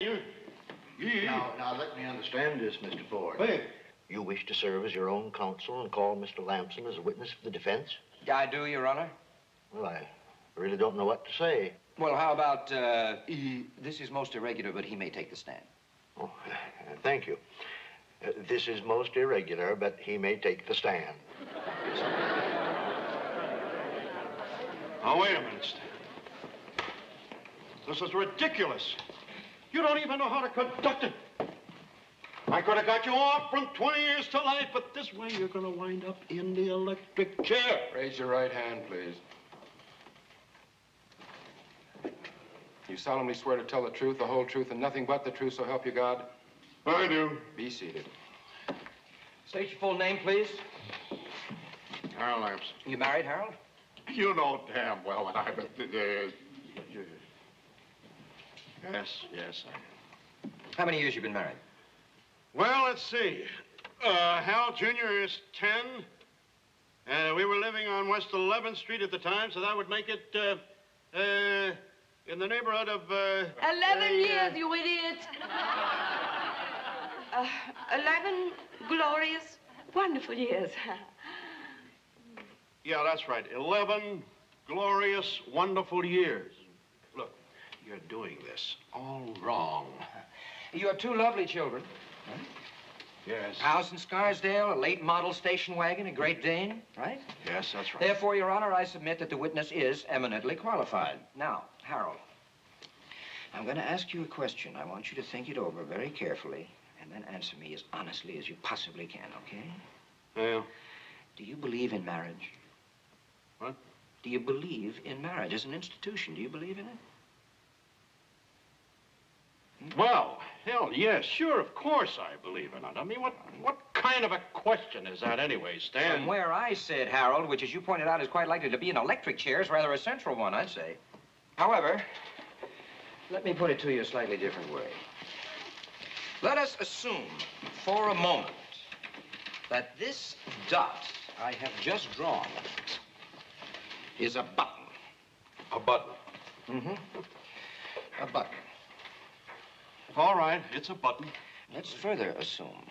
You, you, Now, now, let me understand this, Mr. Ford. Hey. You wish to serve as your own counsel and call Mr. Lampson as a witness for the defense? I do, Your Honor. Well, I really don't know what to say. Well, how about, uh, he- this is most irregular, but he may take the stand. Oh, thank you. Uh, this is most irregular, but he may take the stand. Now, wait a minute, Stan. This is ridiculous. You don't even know how to conduct it. I could have got you off from 20 years to life, but this way you're going to wind up in the electric chair. Raise your right hand, please. You solemnly swear to tell the truth, the whole truth, and nothing but the truth, so help you God? I do. Be seated. State your full name, please. Harold Lampson. You married, Harold? You know damn well what I've been... Uh, yes, yes. How many years you been married? Well, let's see. Uh, Hal Jr. is 10. Uh, we were living on West 11th Street at the time, so that would make it, uh, uh, in the neighborhood of, uh... Eleven uh, years, you idiot. Uh, Eleven glorious, wonderful years. Yeah, that's right. 11 glorious, wonderful years. You're doing this all wrong. You have two lovely children. Yes. House in Scarsdale, a late model station wagon, a Great Dane, right? Yes, that's right. Therefore, Your Honor, I submit that the witness is eminently qualified. Now, Harold, I'm going to ask you a question. I want you to think it over very carefully and then answer me as honestly as you possibly can, okay? Well. Do you believe in marriage? What? Do you believe in marriage as an institution? Do you believe in it? Well, hell, yes, sure, of course I believe in it. I mean, what, what kind of a question is that anyway, Stan? From where I sit, Harold, which as you pointed out is quite likely to be an electric chair, is rather a central one, I'd say. However, let me put it to you a slightly different way. Let us assume for a moment that this dot I have just drawn is a button. A button. Mm-hmm. A button. All right, it's a button. Let's further assume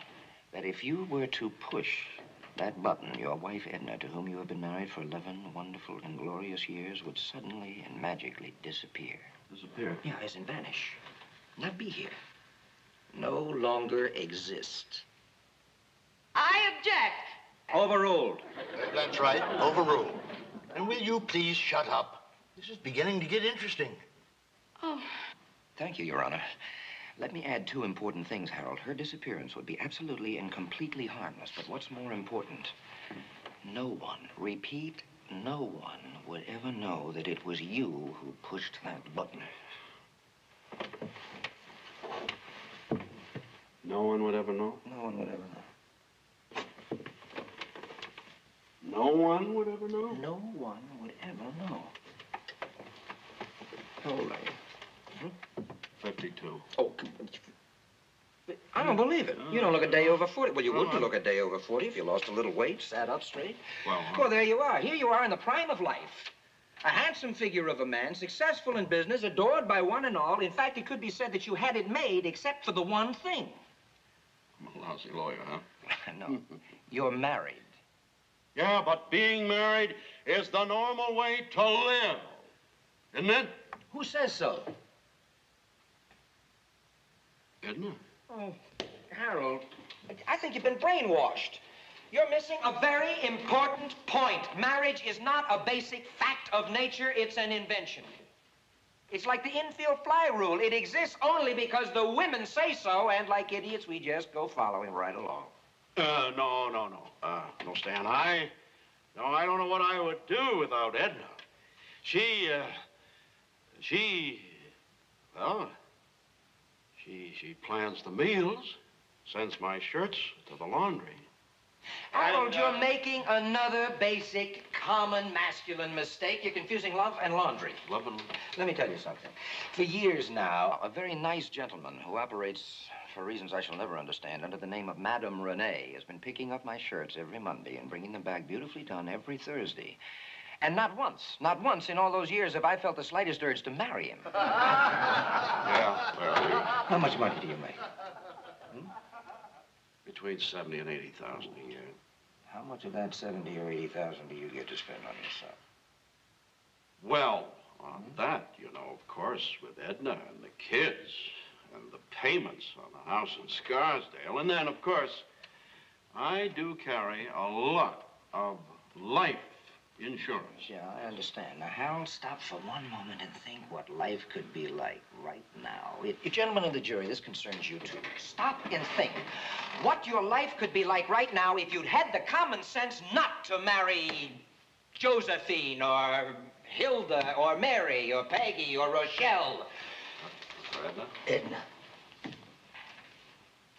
that if you were to push that button, your wife Edna, to whom you have been married for 11 wonderful and glorious years, would suddenly and magically disappear. Disappear. Yeah, as in vanish. Not be here. No longer exist. I object. Overruled. That's right, overruled. And will you please shut up? This is beginning to get interesting. Oh, Thank you, Your Honor. Let me add two important things, Harold. Her disappearance would be absolutely and completely harmless. But what's more important, no one, repeat, no one would ever know that it was you who pushed that button. No one would ever know? No one would ever know. No one would ever know? No one would ever know. How old are you? Hmm? 52. Oh. I don't believe it. You don't look a day over 40. Well, you wouldn't I'm- look a day over 40 if you lost a little weight, sat up straight. Well, uh, Well, there you are. Here you are in the prime of life. A handsome figure of a man, successful in business, adored by one and all. In fact, it could be said that you had it made except for the one thing. I'm a lousy lawyer, huh? no, you're married. Yeah, but being married is the normal way to live. Isn't it? Who says so? Isn't? Oh, Harold, I think you've been brainwashed. You're missing a very important point. Marriage is not a basic fact of nature, it's an invention. It's like the infield fly rule. It exists only because the women say so, and like idiots, we just go following right along. Uh, no, no, no. Uh, no, Stan, I... No, I don't know what I would do without Edna. She, uh... She... Well... She, she plans the meals, sends my shirts to the laundry. Harold, And, uh, you're making another basic, common, masculine mistake. You're confusing love and laundry. Love and... Let me tell you something. For years now, a very nice gentleman who operates, for reasons I shall never understand, under the name of Madame Renee, has been picking up my shirts every Monday and bringing them back beautifully done every Thursday. And not once, not once in all those years have I felt the slightest urge to marry him. Yeah, well, How much money do you make? Hmm? between 70 and 80,000 a year. How much of that 70 or 80,000 do you get to spend on yourself? Well, on hmm? that, you know, of course, with Edna and the kids and the payments on the house in Scarsdale. And then, of course, I do carry a lot of life insurance. Yeah, I understand. Now, Harold, stop for one moment and think what life could be like right now. Gentlemen of the jury, this concerns you too. Stop and think what your life could be like right now if you'd had the common sense not to marry Josephine or Hilda or Mary or Peggy or Rochelle. Edna? Edna.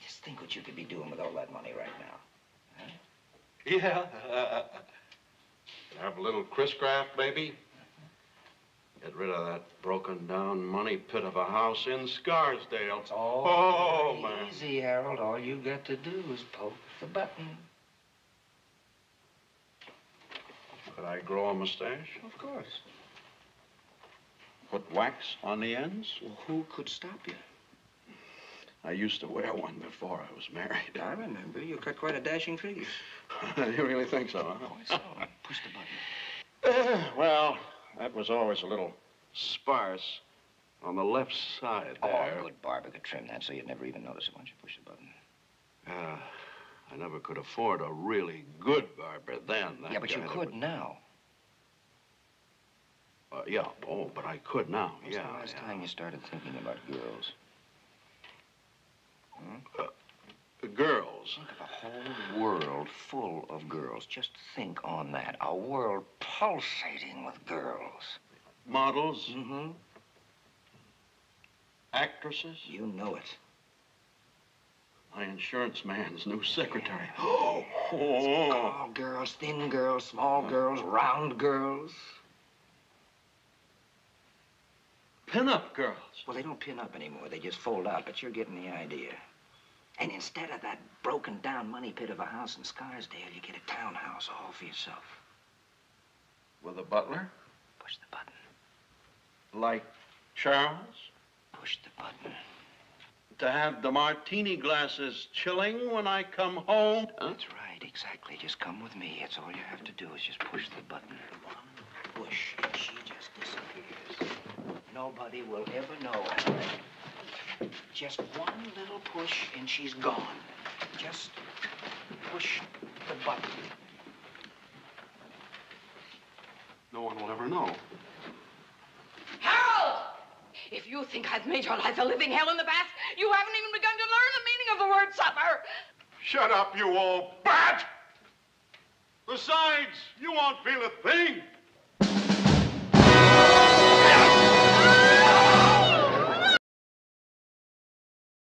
Just think what you could be doing with all that money right now. Yeah. Have a little Chris Craft, maybe? Get rid of that broken down money pit of a house in Scarsdale. It's all Oh, man. easy, Harold. All you got to do is poke the button. Could I grow a mustache? Of course. Put wax on the ends? Well, who could stop you? I used to wear one before I was married. I remember. You cut quite a dashing figure. you really think so, huh? So, push the button. Uh, well, that was always a little sparse on the left side Oh, there. a good barber could trim that so you'd never even notice it once you push the button. Uh, I never could afford a really good barber then. yeah, but you could would- now. Uh, yeah, oh, but I could now. When's yeah. the last yeah. time you started thinking about girls? The girls. Think of a whole world full of girls. Just think on that. A world pulsating with girls. Models, Mm-hmm. actresses, You know it. my insurance man's new secretary. Oh, oh. Tall girls, thin girls, small girls, round girls. Pin-up girls. Well, they don't pin up anymore. They just fold out, but you're getting the idea. And instead of that broken down money pit of a house in Scarsdale, you get a townhouse all for yourself. With a butler, Push the button. like Charles. Push the button. To have the martini glasses chilling when I come home. Huh? That's right, exactly. Just come with me. That's all you have to do is just push the button. One push, and she just disappears. Nobody will ever know. Helen. Just one little push, and she's gone. Just push the button. No one will ever know. Harold! If you think I've made your life a living hell in the past, you haven't even begun to learn the meaning of the word suffer. Shut up, you old bat! Besides, you won't feel a thing.